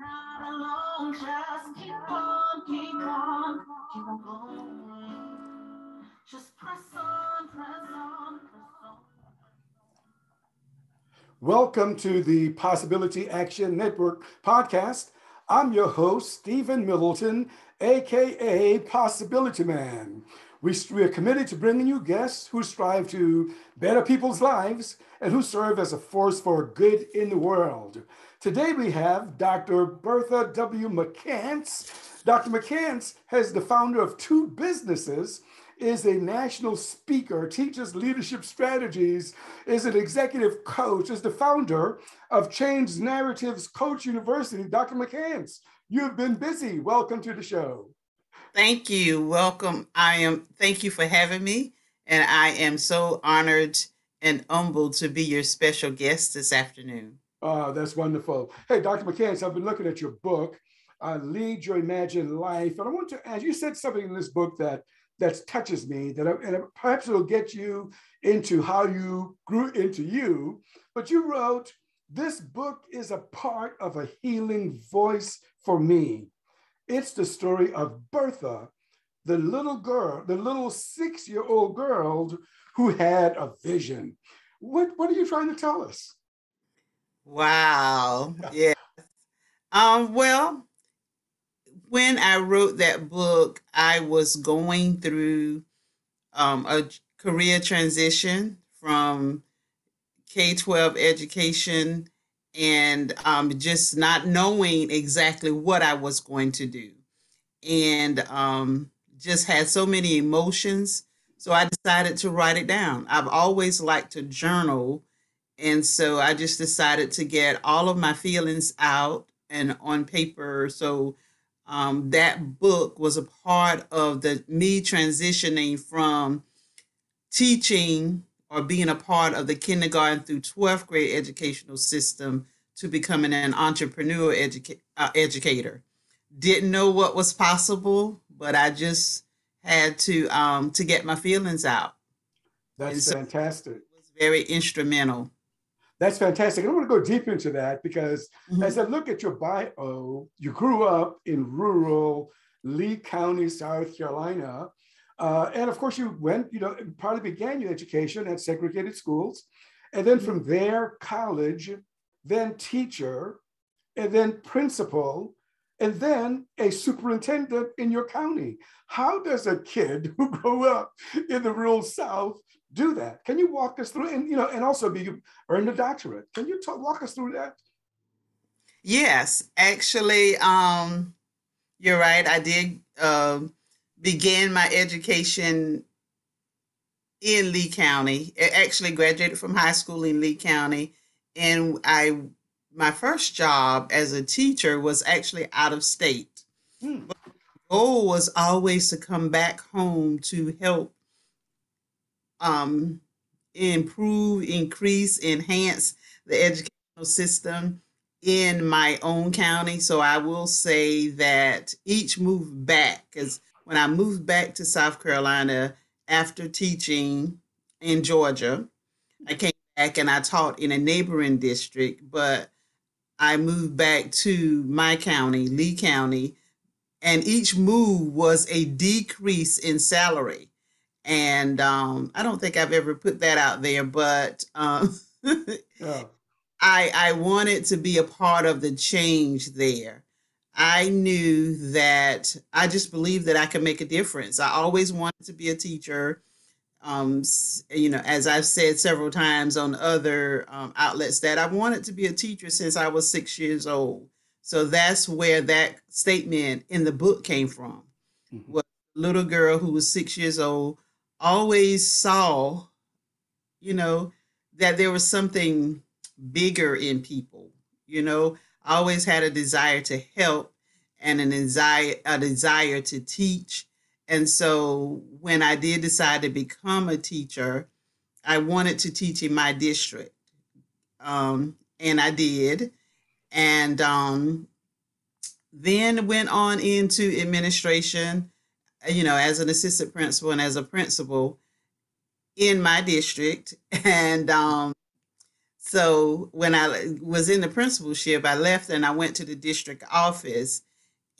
not alone. Just keep on, keep on, keep on going. Just press on, press on. Welcome to the Possibility Action Network podcast. I'm your host, Stephen Middleton, aka Possibility Man. We, we are committed to bringing you guests who strive to better people's lives and who serve as a force for good in the world. Today we have Dr. Bertha W. McCants. Dr. McCants has the founder of two businesses, is a national speaker, teaches leadership strategies, is an executive coach, is the founder of Change Narratives Coach University. Dr. McCants, you've been busy. Welcome to the show. Thank you. Welcome. I am, thank you for having me. And I am so honored and humbled to be your special guest this afternoon. Oh, that's wonderful. Hey, Dr. McCants, I've been looking at your book, uh, Lead Your Imagined Life. And I want to ask you said something in this book that that touches me, that I, and perhaps it'll get you into how you grew into you. But you wrote, This book is a part of a healing voice for me. It's the story of Bertha, the little girl, the little six year old girl who had a vision. What, what are you trying to tell us? Wow. Yeah. Um, well, when I wrote that book, I was going through um, a career transition from K 12 education and um, just not knowing exactly what I was going to do. And um, just had so many emotions. So I decided to write it down. I've always liked to journal. And so I just decided to get all of my feelings out and on paper. So um, that book was a part of the me transitioning from teaching or being a part of the kindergarten through 12th grade educational system to becoming an entrepreneur educa- uh, educator. Didn't know what was possible, but I just had to um, to get my feelings out. That's so fantastic. It was very instrumental. That's fantastic. I want to go deep into that because mm-hmm. as I look at your bio, you grew up in rural Lee County, South Carolina. Uh, and of course, you went, you know, probably began your education at segregated schools. And then from mm-hmm. there, college, then teacher, and then principal, and then a superintendent in your county. How does a kid who grew up in the rural South do that? Can you walk us through, and you know, and also be earn a doctorate? Can you talk, walk us through that? Yes, actually, um, you're right. I did uh, begin my education in Lee County. I actually graduated from high school in Lee County, and I my first job as a teacher was actually out of state. Hmm. But the goal was always to come back home to help um, improve, increase, enhance the educational system in my own county. So I will say that each move back, because when I moved back to South Carolina after teaching in Georgia, I came back and I taught in a neighboring district, but I moved back to my county, Lee County, and each move was a decrease in salary. And um, I don't think I've ever put that out there, but um, oh. I I wanted to be a part of the change there. I knew that I just believed that I could make a difference. I always wanted to be a teacher um, you know, as I've said several times on other um, outlets, that I wanted to be a teacher since I was six years old. So that's where that statement in the book came from. Mm-hmm. Was little girl who was six years old always saw, you know, that there was something bigger in people. You know, I always had a desire to help and an desire a desire to teach and so when I did decide to become a teacher, I wanted to teach in my district. Um, and I did. And um, then went on into administration, you know, as an assistant principal and as a principal in my district. And um, so when I was in the principalship, I left and I went to the district office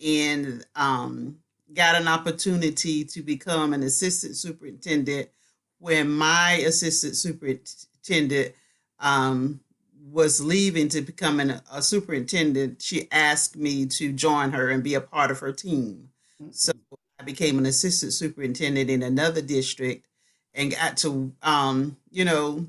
and um, got an opportunity to become an assistant superintendent. When my assistant superintendent um, was leaving to become an, a superintendent, she asked me to join her and be a part of her team. So I became an assistant superintendent in another district and got to, um, you know,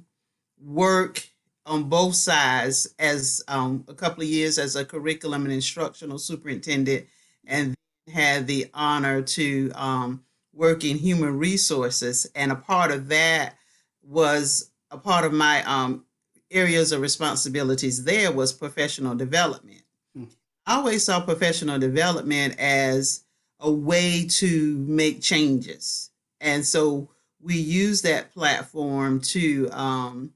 work on both sides as um, a couple of years as a curriculum and instructional superintendent, and had the honor to um, work in human resources. And a part of that was a part of my um, areas of responsibilities there was professional development. Hmm. I always saw professional development as a way to make changes. And so we use that platform to um,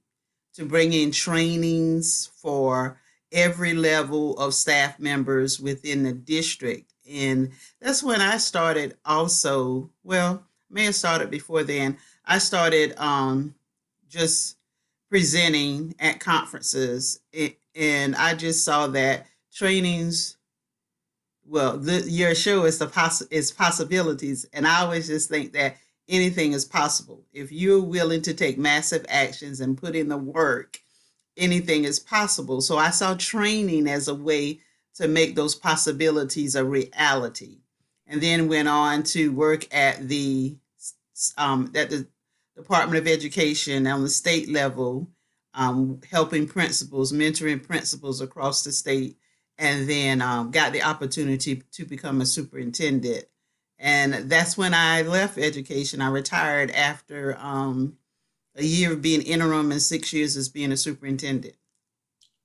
to bring in trainings for every level of staff members within the district. And that's when I started also, well, may have started before then. I started um, just presenting at conferences and I just saw that trainings well the, your show is the poss- is possibilities and I always just think that anything is possible. If you're willing to take massive actions and put in the work, anything is possible. So I saw training as a way to make those possibilities a reality. And then went on to work at the um, at the Department of Education on the state level, um, helping principals, mentoring principals across the state, and then um, got the opportunity to become a superintendent and that's when I left education. I retired after um, a year of being interim and six years as being a superintendent.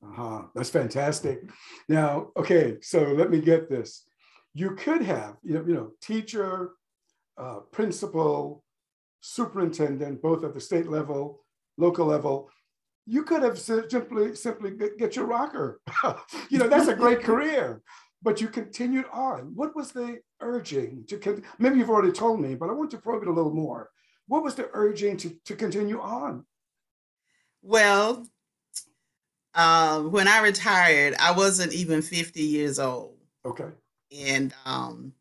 Uh-huh. That's fantastic. Now, okay, so let me get this. You could have, you know, you know teacher, uh, principal, superintendent, both at the state level, local level. You could have simply simply get your rocker. you know, that's a great career but you continued on. What was the urging to, con- maybe you've already told me, but I want to probe it a little more. What was the urging to, to continue on? Well, uh, when I retired, I wasn't even 50 years old. Okay. And, um,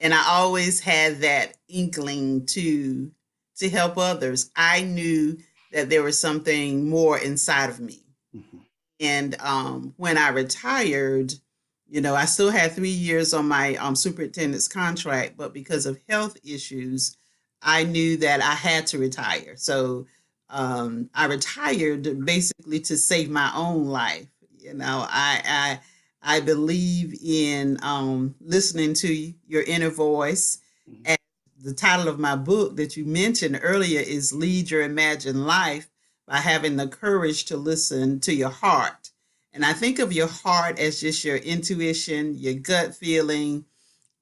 and I always had that inkling to, to help others. I knew that there was something more inside of me. Mm-hmm. And um, when I retired, you know, I still had three years on my um, superintendent's contract, but because of health issues, I knew that I had to retire. So um, I retired basically to save my own life. You know, I I I believe in um, listening to your inner voice. Mm-hmm. The title of my book that you mentioned earlier is "Lead Your Imagined Life" by having the courage to listen to your heart and I think of your heart as just your intuition, your gut feeling.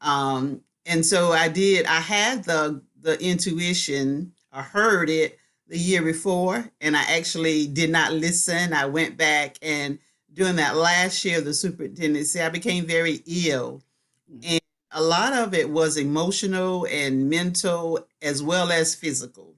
Um, and so I did, I had the the intuition, I heard it the year before, and I actually did not listen. I went back and during that last year of the superintendency, I became very ill. Mm. And a lot of it was emotional and mental as well as physical.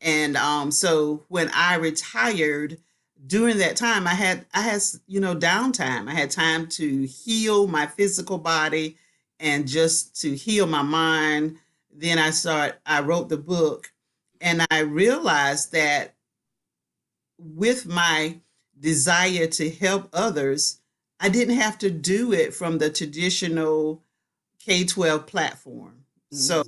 And um, so when I retired, during that time i had i had you know downtime i had time to heal my physical body and just to heal my mind then i start i wrote the book and i realized that with my desire to help others i didn't have to do it from the traditional k-12 platform mm-hmm. so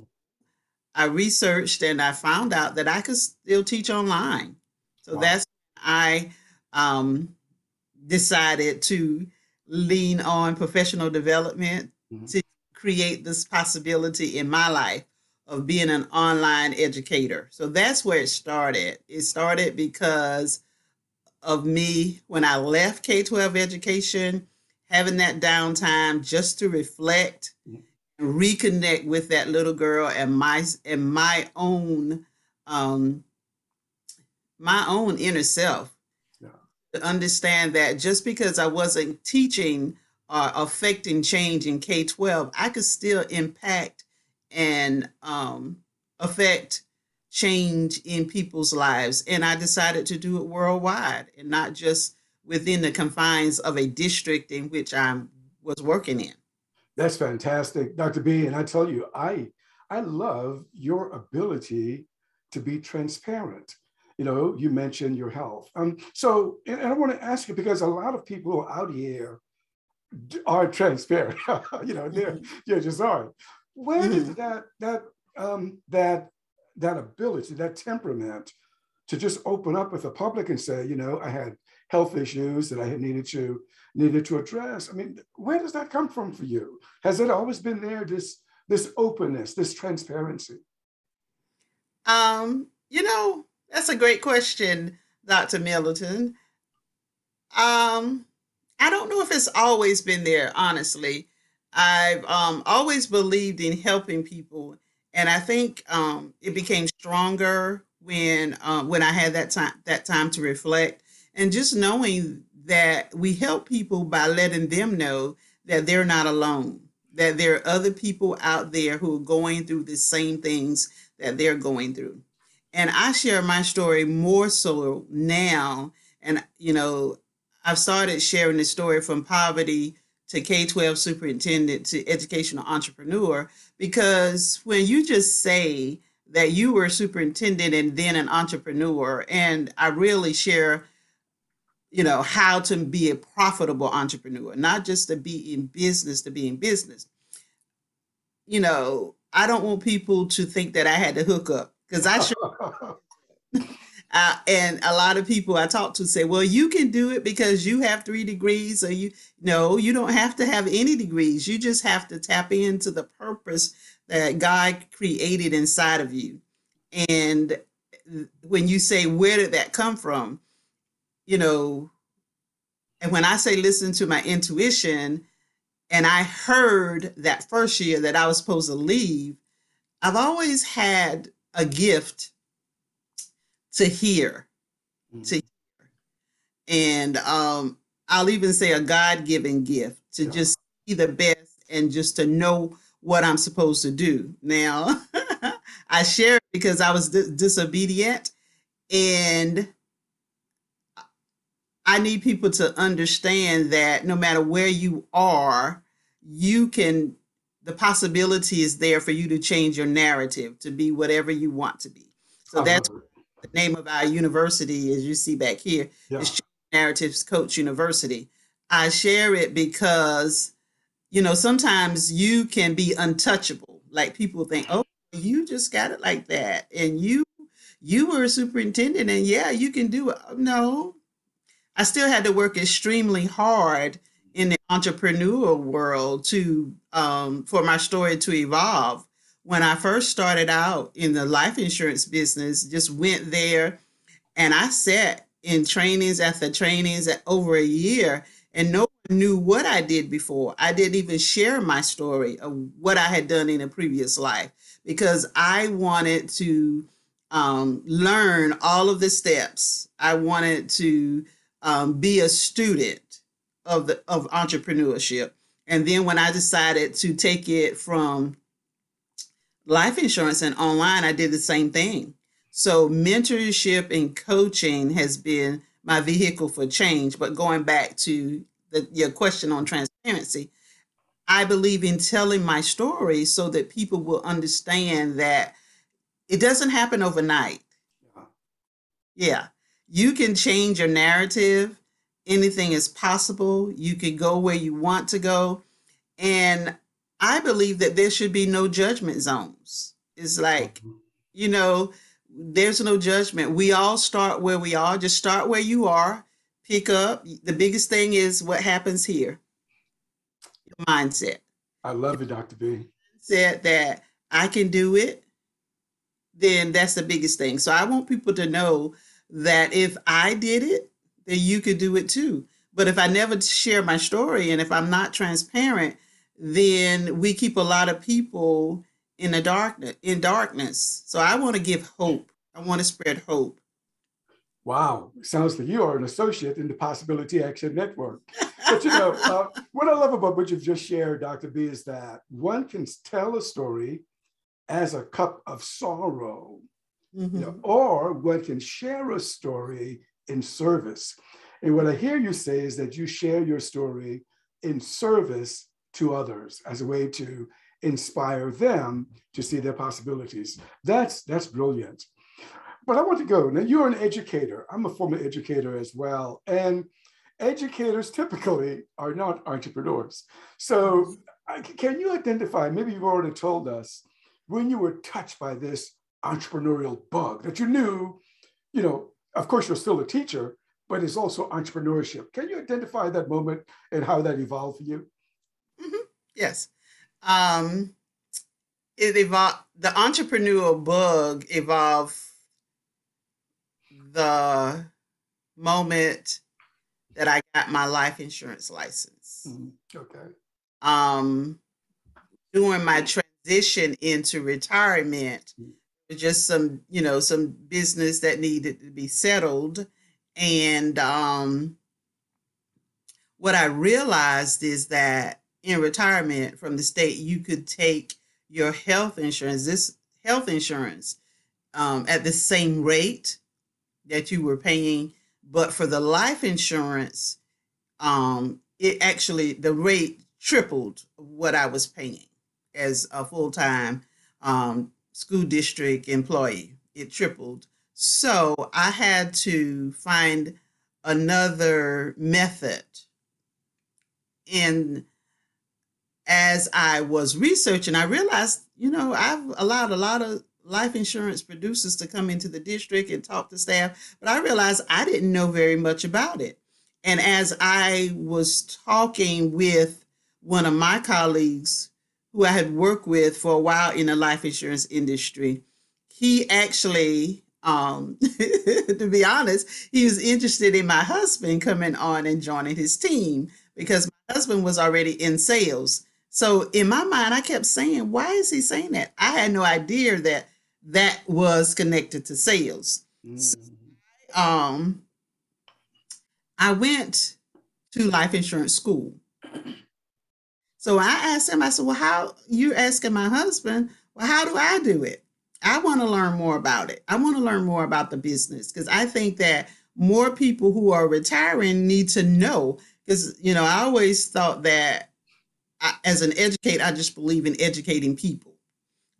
i researched and i found out that i could still teach online so wow. that's I um, decided to lean on professional development mm-hmm. to create this possibility in my life of being an online educator. So that's where it started. It started because of me when I left K 12 education, having that downtime just to reflect and reconnect with that little girl and my and my own um my own inner self to understand that just because I wasn't teaching or affecting change in K 12, I could still impact and um, affect change in people's lives. And I decided to do it worldwide and not just within the confines of a district in which I was working in. That's fantastic, Dr. B. And I tell you, I I love your ability to be transparent. You know, you mentioned your health. Um, so, and I want to ask you because a lot of people out here are transparent. you know, they're, mm-hmm. they just aren't. Where mm-hmm. did that that um, that that ability, that temperament, to just open up with the public and say, you know, I had health issues that I had needed to needed to address. I mean, where does that come from for you? Has it always been there? This this openness, this transparency? Um, you know, that's a great question, Dr. Middleton. Um, I don't know if it's always been there, honestly. I've um, always believed in helping people, and I think um, it became stronger when um, when I had that time that time to reflect, and just knowing that we help people by letting them know that they're not alone, that there are other people out there who are going through the same things that they're going through. And I share my story more so now. And, you know, I've started sharing the story from poverty to K 12 superintendent to educational entrepreneur because when you just say that you were superintendent and then an entrepreneur, and I really share you know how to be a profitable entrepreneur not just to be in business to be in business. You know i don't want people to think that i had to hook up because i sure uh, and a lot of people i talk to say well you can do it because you have three degrees or you no you don't have to have any degrees. You just have to tap into the purpose that god created inside of you. And when you say where did that come from you know, and when I say listen to my intuition, and I heard that first year that I was supposed to leave, I've always had a gift to hear, mm-hmm. to hear. And um, I'll even say a God given gift to yeah. just see the best and just to know what I'm supposed to do. Now, I share it because I was dis- disobedient and I need people to understand that no matter where you are, you can, the possibility is there for you to change your narrative to be whatever you want to be. So uh-huh. that's the name of our university, as you see back here, yeah. is Narratives Coach University. I share it because, you know, sometimes you can be untouchable. Like people think, oh, you just got it like that. And you, you were a superintendent and yeah, you can do it. No, I still had to work extremely hard in the entrepreneurial world to um, for my story to evolve. When I first started out in the life insurance business, just went there and I sat in trainings after trainings over a year and no one knew what I did before. I didn't even share my story of what I had done in a previous life because I wanted to um, learn all of the steps. I wanted to um, be a student of the of entrepreneurship. And then when I decided to take it from life insurance and online, I did the same thing. So mentorship and coaching has been my vehicle for change. But going back to the, your question on transparency, I believe in telling my story so that people will understand that it doesn't happen overnight. Yeah you can change your narrative. Anything is possible. You can go where you want to go. And I believe that there should be no judgment zones. It's like, mm-hmm. you know, there's no judgment. We all start where we are. Just start where you are. Pick up. The biggest thing is what happens here. Your mindset. I love it, Dr. B. Said that I can do it, then that's the biggest thing. So I want people to know that if I did it, then you could do it too. But if I never share my story and if I'm not transparent, then we keep a lot of people in the darkness in darkness. So I want to give hope. I want to spread hope. Wow, sounds like you are an associate in the Possibility Action Network. But you know, uh, what I love about what you've just shared, Dr. B, is that one can tell a story as a cup of sorrow mm-hmm. you know, or one can share a story in service. And what I hear you say is that you share your story in service to others as a way to inspire them to see their possibilities. That's that's brilliant. But I want to go. Now you're an educator. I'm a former educator as well. And educators typically are not entrepreneurs. So can you identify, maybe you've already told us, when you were touched by this entrepreneurial bug that you knew, you know, of course you're still a teacher, but it's also entrepreneurship. Can you identify that moment and how that evolved for you? Mm-hmm. Yes. Um, it evolved, the entrepreneurial bug evolved the moment that I got my life insurance license. Mm-hmm. Okay. Um, during my transition into retirement, mm-hmm. Just some, you know, some business that needed to be settled. And um, what I realized is that in retirement from the state, you could take your health insurance, this health insurance, um, at the same rate that you were paying but for the life insurance, um, it actually the rate tripled what I was paying as a full time um, school district employee. It tripled. So I had to find another method. And as I was researching, I realized, you know, I've allowed a lot of life insurance producers to come into the district and talk to staff, but I realized I didn't know very much about it. And as I was talking with one of my colleagues who I had worked with for a while in the life insurance industry, he actually, um, to be honest, he was interested in my husband coming on and joining his team because my husband was already in sales. So in my mind, I kept saying, why is he saying that? I had no idea that that was connected to sales. Mm-hmm. So, um, I went to life insurance school. So I asked him, I said, Well, how you're asking my husband, well, how do I do it? I want to learn more about it. I want to learn more about the business because I think that more people who are retiring need to know. Because, you know, I always thought that I, as an educator, I just believe in educating people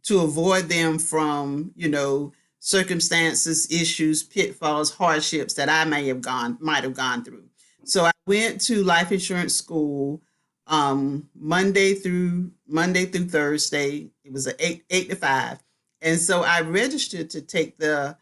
to avoid them from, you know, circumstances, issues, pitfalls, hardships that I may have gone, might have gone through. So I went to life insurance school um, Monday through Monday through Thursday. It was a eight eight to five, and so I registered to take the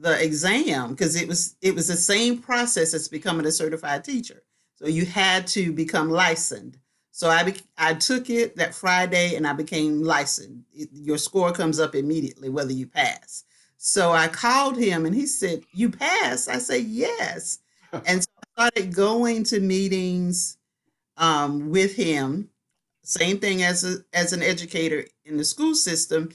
the exam because it was it was the same process as becoming a certified teacher. So you had to become licensed so I be- I took it that Friday and I became licensed. It, your score comes up immediately whether you pass. So I called him and he said, "You pass?" I said, "Yes." and so I started going to meetings um, with him. Same thing as a, as an educator in the school system.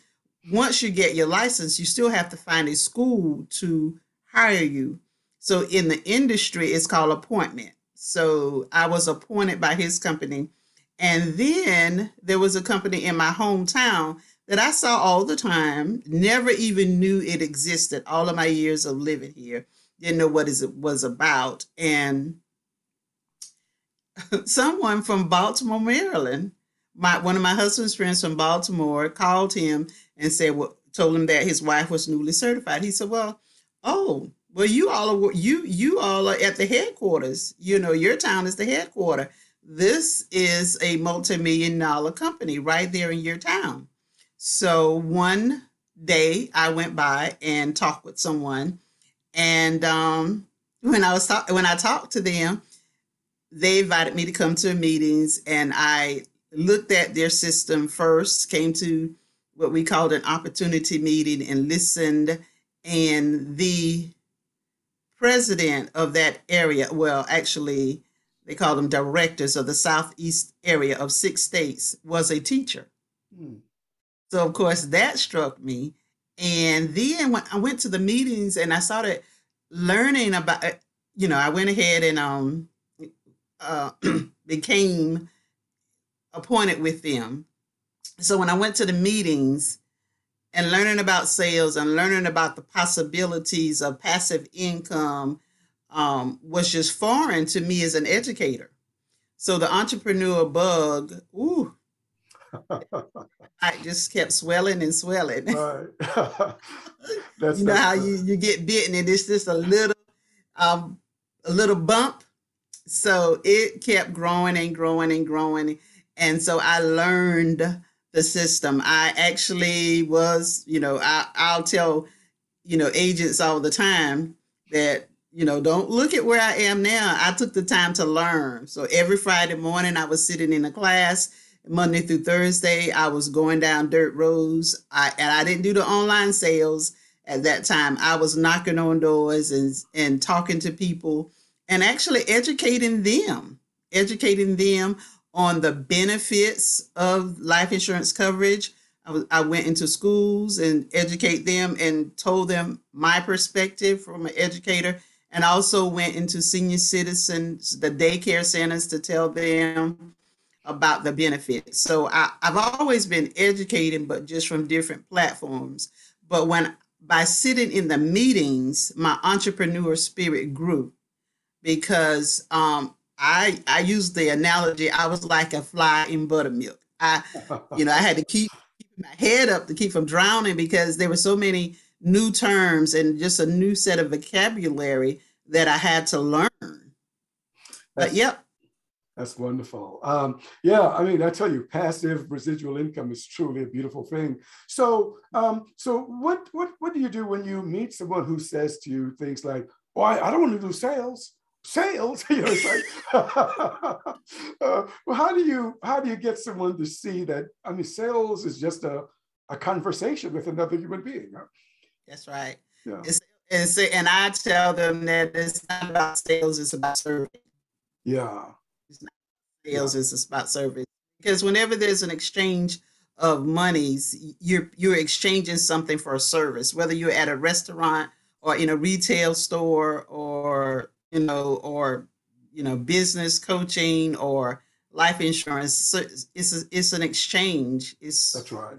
Once you get your license, you still have to find a school to hire you. So in the industry, it's called appointment. So I was appointed by his company and then there was a company in my hometown that I saw all the time, never even knew it existed all of my years of living here, didn't know what it was about. And someone from Baltimore, Maryland, my one of my husband's friends from Baltimore called him and said, well, told him that his wife was newly certified. He said, Well, oh, well, you all are you you all are at the headquarters. You know, your town is the headquarters. This is a multi-million dollar company right there in your town. So one day I went by and talked with someone, and um, when I was talk- when I talked to them, they invited me to come to meetings, and I looked at their system first, came to what we called an opportunity meeting, and listened. And the president of that area, well, actually, they call them directors of the southeast area of six states, was a teacher. Hmm. So of course that struck me. And then when I went to the meetings and I started learning about, uh, you know, I went ahead and um, uh, became appointed with them. So when I went to the meetings, and learning about sales and learning about the possibilities of passive income um, was just foreign to me as an educator. So the entrepreneur bug, ooh, I just kept swelling and swelling. right. that's you know how you, you get bitten and it's just a little um a little bump. So it kept growing and growing and growing. And so I learned the system. I actually was, you know, I, I'll tell, you know, agents all the time that, you know, don't look at where I am now. I took the time to learn. So every Friday morning I was sitting in a class. Monday through Thursday, I was going down dirt roads. I and I didn't do the online sales at that time. I was knocking on doors and and talking to people and actually educating them, educating them on the benefits of life insurance coverage. I, was, I went into schools and educate them and told them my perspective from an educator and also went into senior citizens, the daycare centers to tell them about the benefits. So I, I've always been educating, but just from different platforms. But when by sitting in the meetings, my entrepreneur spirit grew because um, I I use the analogy I was like a fly in buttermilk. I you know I had to keep, keep my head up to keep from drowning because there were so many new terms and just a new set of vocabulary that I had to learn. But That's yep, That's wonderful. Um, yeah, I mean, I tell you, passive residual income is truly a beautiful thing. So, um, so what what what do you do when you meet someone who says to you things like, "Oh, I, I don't want to do sales." Sales, you know, it's like, uh, well, how do you how do you get someone to see that? I mean, sales is just a a conversation with another human being. that's right. Yeah, It's, and, and I tell them that it's not about sales, it's about service. yeah, sales is about service because whenever there's an exchange of monies you're you're exchanging something for a service whether you're at a restaurant or in a retail store or you know or you know business coaching or life insurance so it's it's, a, it's an exchange. It's that's right.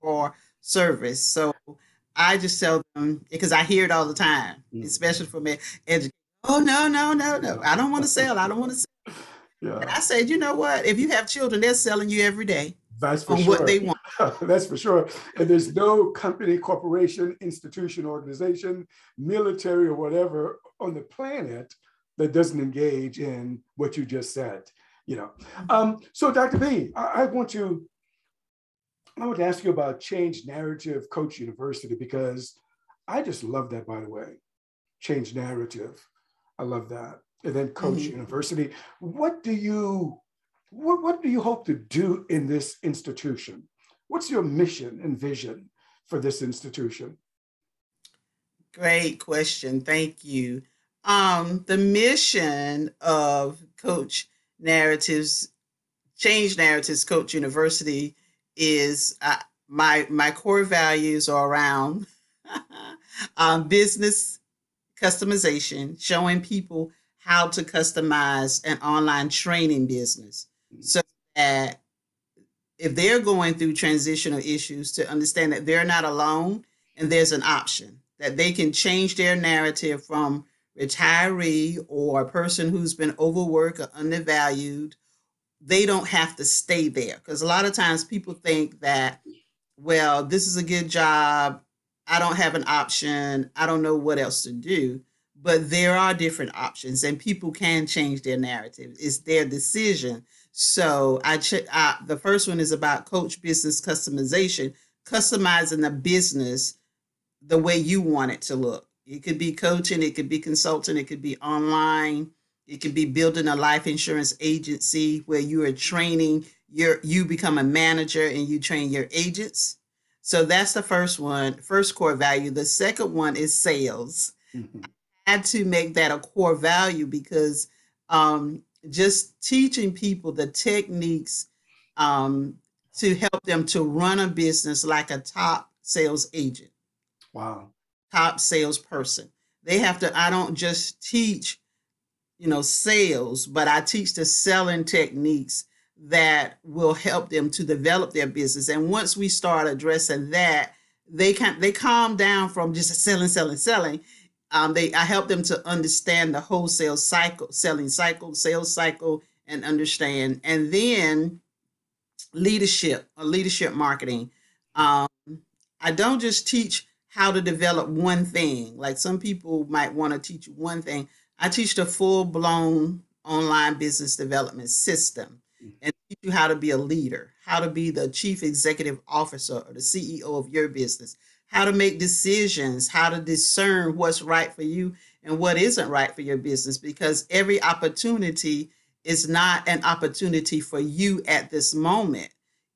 for service. So i just tell them because i hear it all the time Mm. especially from education oh no no no no. I don't want to sell. I don't want to sell and I said, you know what? If you have children, they're selling you every day that's for on sure. what they want. That's for sure. And there's no company, corporation, institution, organization, military, or whatever on the planet that doesn't engage in what you just said. You know. Um, so, Dr. B, I, I want to I want to ask you about Change Narrative Coach University because I just love that. By the way, Change Narrative. I love that. And then Coach Mhm. University. What do you what, what do you hope to do in this institution? What's your mission and vision for this institution? Great question. Thank you. Um, the mission of Coach Narratives, Change Narratives Coach University is uh, my my core values are around um, business customization, showing people how to customize an online training business so that if they're going through transitional issues to understand that they're not alone and there's an option that they can change their narrative from retiree or a person who's been overworked or undervalued. They don't have to stay there because a lot of times people think that well this is a good job i don't have an option i don't know what else to do. But there are different options and people can change their narrative. It's their decision so I, ch- I the first one is about coach business customization, customizing the business the way you want it to look. It could be coaching, it could be consulting, it could be online, it could be building a life insurance agency where you are training your you become a manager and you train your agents. So that's the first one, first core value. The second one is sales Mhm. had to make that a core value because um, just teaching people the techniques um, to help them to run a business like a top sales agent, Wow. top salesperson. They have to, I don't just teach, you know, sales, but I teach the selling techniques that will help them to develop their business. And once we start addressing that, they can they calm down from just selling, selling, selling. Um, they I help them to understand the wholesale cycle, selling cycle, sales cycle, and understand. And then leadership, or leadership marketing. Um, I don't just teach how to develop one thing. Like some people might want to teach one thing. I teach the full blown online business development system and teach you how to be a leader, how to be the chief executive officer or the CEO of your business, how to make decisions, how to discern what's right for you and what isn't right for your business because every opportunity is not an opportunity for you at this moment.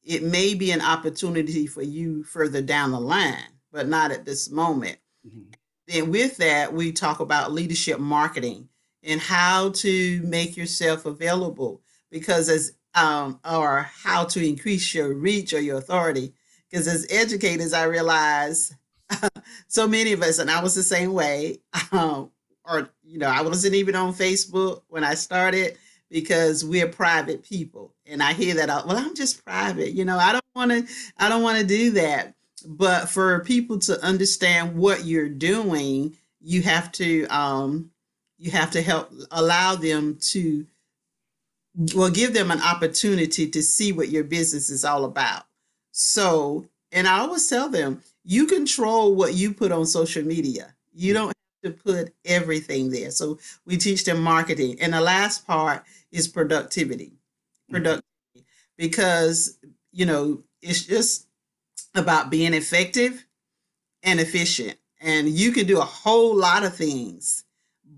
It may be an opportunity for you further down the line, but not at this moment. Mhm. Then, with that, we talk about leadership marketing and how to make yourself available because as um, or how to increase your reach or your authority. Because as educators, I realize so many of us, and I was the same way, um, or you know, I wasn't even on Facebook when I started because we're private people, and I hear that. Well, I'm just private, you know. I don't want to. I don't want to do that. But for people to understand what you're doing, you have to um, you have to help allow them to well give them an opportunity to see what your business is all about so and i always tell them you control what you put on social media. You don't have to put everything there. So we teach them marketing. And the last part is productivity. Productivity. Because you know it's just about being effective and efficient. And you can do a whole lot of things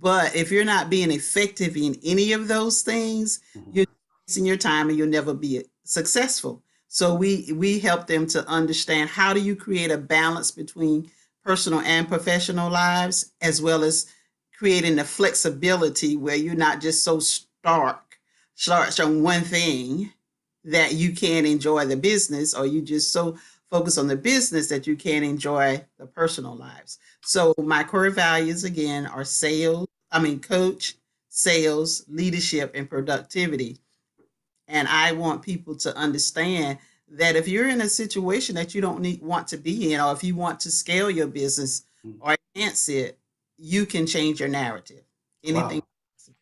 but if you're not being effective in any of those things Mhm. you're wasting your time and you'll never be successful so we we help them to understand how do you create a balance between personal and professional lives as well as creating the flexibility where you're not just so stark stark on one thing that you can't enjoy the business or you just so focus on the business that you can't enjoy the personal lives. So my core values again are sales i mean coach sales leadership and productivity and I want people to understand that if you're in a situation that you don't need want to be in, or if you want to scale your business Mm. or enhance it, you can change your narrative. Anything. Wow.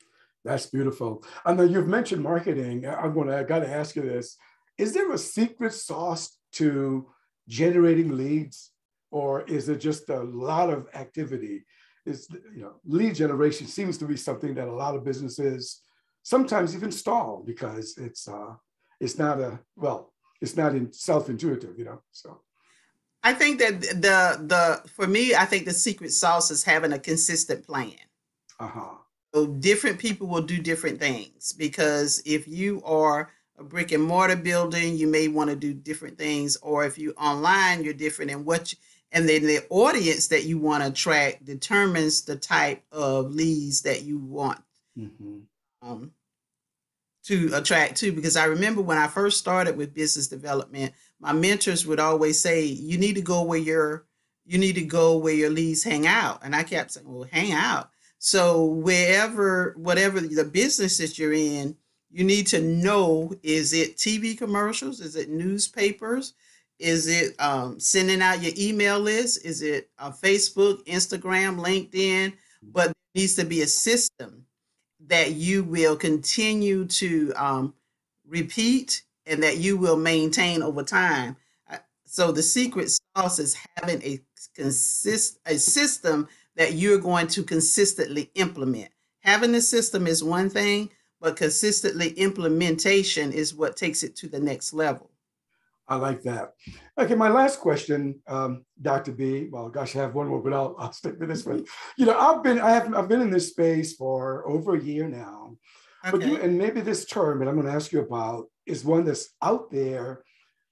That's beautiful. I know you've mentioned marketing. I'm gonna, I gotta ask you this. Is there a secret sauce to generating leads? Or is it just a lot of activity? Is, you know, lead generation seems to be something that a lot of businesses sometimes even stall because it's, uh, it's not a, well, it's not in self-intuitive, you know, so. I think that the the for me, I think the secret sauce is having a consistent plan. Uh-huh. So different people will do different things because if you are a brick and mortar building, you may want to do different things, or if you online, you're different in what you, and then the audience that you want to attract determines the type of leads that you want Mhm. Um, to attract too Because I remember when I first started with business development, my mentors would always say, "You need to go where your you need to go where your leads hang out," and I kept saying, "Well, hang out." So wherever, whatever the business that you're in, you need to know: is it TV commercials? Is it newspapers? Is it um, sending out your email list? Is it uh, Facebook, Instagram, LinkedIn? But there needs to be a system that you will continue to um, repeat and that you will maintain over time. Uh, So the secret sauce is having a consist a system that you're going to consistently implement. Having the system is one thing, but consistently implementation is what takes it to the next level. I like that. Okay, my last question, um, Dr. B. Well, gosh, I have one more, but I'll, I'll stick to this one. You know, I've been I have I've been in this space for over a year now. But you and maybe this term that I'm going to ask you about is one that's out there,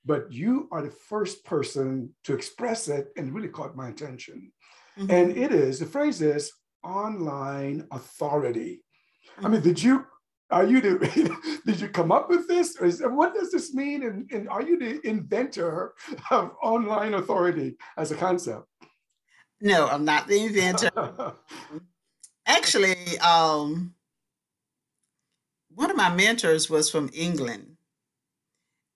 but you are the first person to express it and really caught my attention. Mhm. And it is the phrase is online authority. I Mm-hmm. mean, did you are you the did you come up with this? Or is, what does this mean? And, and are you the inventor of online authority as a concept? no, I'm not the inventor. Actually, um, one of my mentors was from England,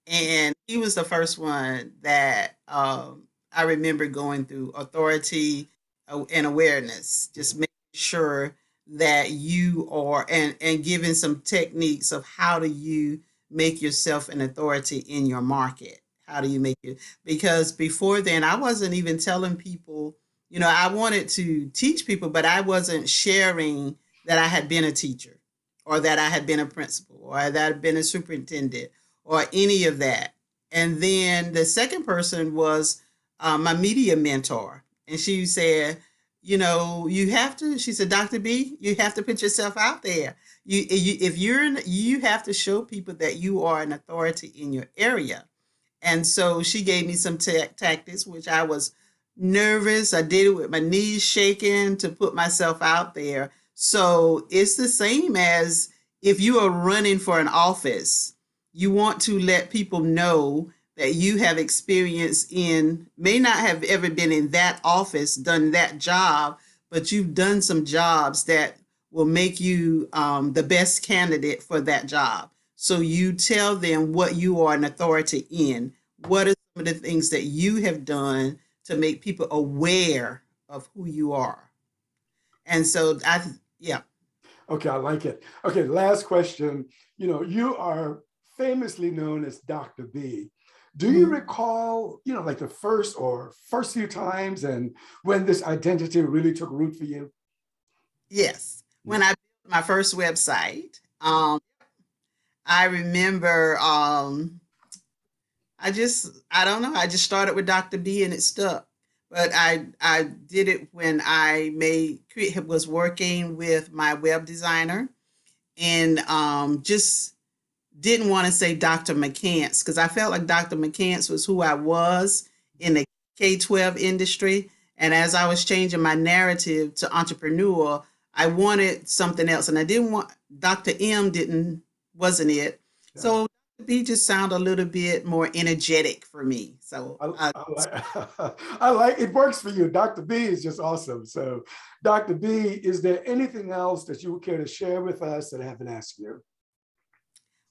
And he was the first one that um, I remember going through authority uh, and awareness, just making sure that you are and and giving some techniques of how do you make yourself an authority in your market? How do you make it? Because before then i wasn't even telling people you know i wanted to teach people but i wasn't sharing that i had been a teacher or that i had been a principal or that i'd been a superintendent or any of that. And then the second person was uh, my media mentor. And she said you know, you have to. She said, Doctor B, you have to put yourself out there. You, you if you're in, you have to show people that you are an authority in your area. And so she gave me some t- tactics, which I was nervous. I did it with my knees shaking to put myself out there. So it's the same as if you are running for an office, you want to let people know that you have experience in may not have ever been in that office done that job but you've done some jobs that will make you um, the best candidate for that job. So you tell them what you are an authority in. What are some of the things that you have done to make people aware of who you are? And so i yeah. Okay i like it. Okay last question. You know you are famously known as dr b do you mm-hmm. recall, you know, like the first or first few times and when this identity really took root for you? Yes. When I built my first website, um, I remember um, I just I don't know, I just started with Dr. B and it stuck. But I I did it when I made was working with my web designer and um, just didn't want to say Dr. McCants because I felt like Dr. McCants was who I was in the K 12 industry. And as I was changing my narrative to entrepreneur, I wanted something else. And I didn't want Dr. M didn't wasn't it. Yeah. So B just sound a little bit more energetic for me. So I, I, like, I like it works for you. Dr. B is just awesome. So Dr. B, is there anything else that you would care to share with us that I haven't asked you?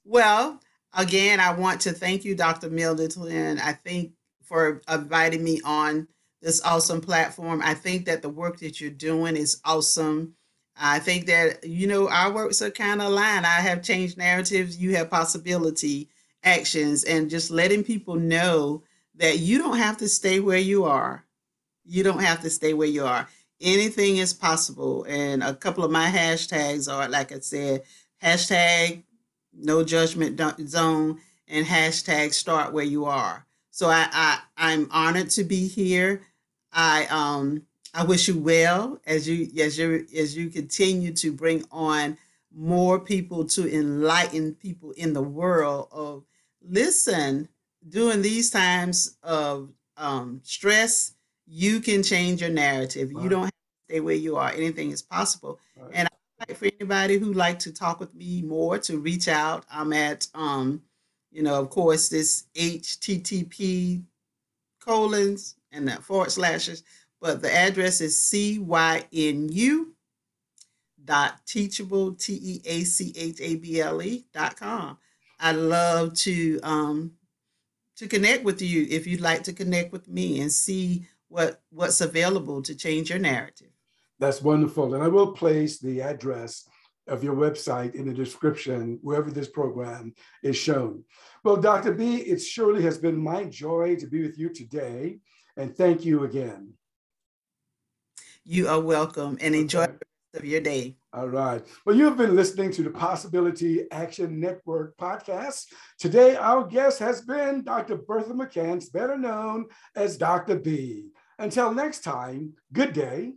Well, again, I want to thank you, Dr. Middleton. I think for inviting me on this awesome platform. I think that the work that you're doing is awesome. I think that, you know, our works are kind of aligned. I have changed narratives, you have possibility actions, and just letting people know that you don't have to stay where you are. You don't have to stay where you are. Anything is possible. And a couple of my hashtags are, like I said, hashtag no judgment zone, and hashtag start where you are. So I, I I'm honored to be here. I um I wish you well as you as you as you continue to bring on more people to enlighten people in the world of listen during these times of um, stress you can change your narrative right. you don't have to stay where you are anything is possible right. and for anybody who'd like to talk with me more to reach out. I'm at, um, you know, of course, this HTTP colons and that forward slashes, but the address is CYNU dot teachable T E A C H A B L E dot com. I'd love to um to connect with you if you'd like to connect with me and see what what's available to change your narrative. That's wonderful. And I will place the address of your website in the description wherever this program is shown. Well, Dr. B, it surely has been my joy to be with you today. And thank you again. You are welcome and enjoy okay. the rest of your day. All right. Well, you have been listening to the Possibility Action Network podcast. Today, our guest has been Dr. Bertha McCants, better known as Dr. B. Until next time, good day